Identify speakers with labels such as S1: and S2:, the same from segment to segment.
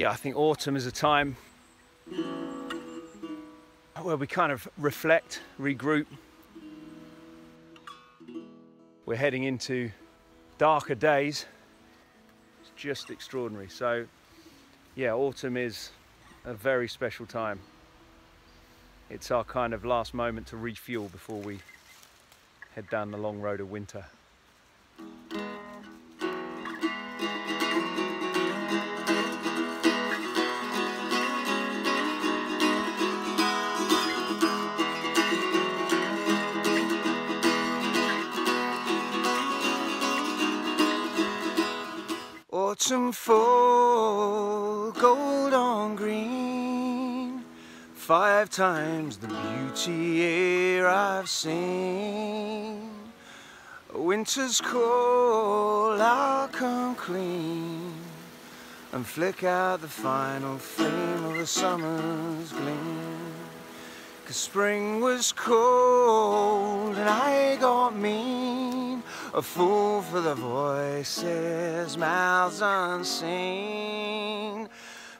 S1: Yeah, I think autumn is a time where we kind of reflect, regroup. We're heading into darker days. It's just extraordinary. So, yeah, autumn is a very special time. It's our kind of last moment to refuel before we head down the long road of winter. Autumn fall, gold on green. Five times the beauty ere I've seen. Winter's cold, I'll come clean And flick out the final flame of the summer's gleam. Cause spring was cold and I got mean A fool for the voices, mouths unseen.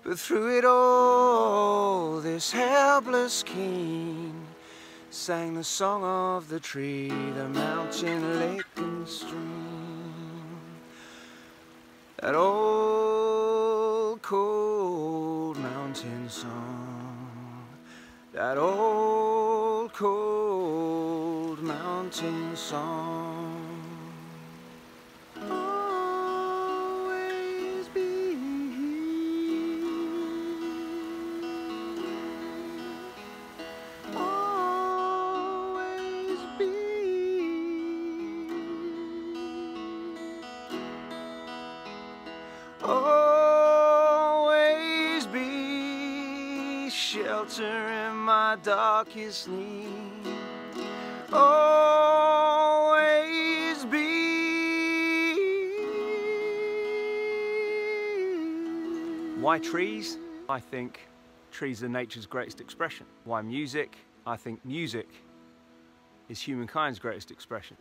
S1: But through it all, this helpless king Sang the song of the tree, the mountain, lake and stream. That old cold mountain song that old cold mountain song shelter in my darkest need. Always be why trees? I think trees are nature's greatest expression. Why music? I think music is humankind's greatest expression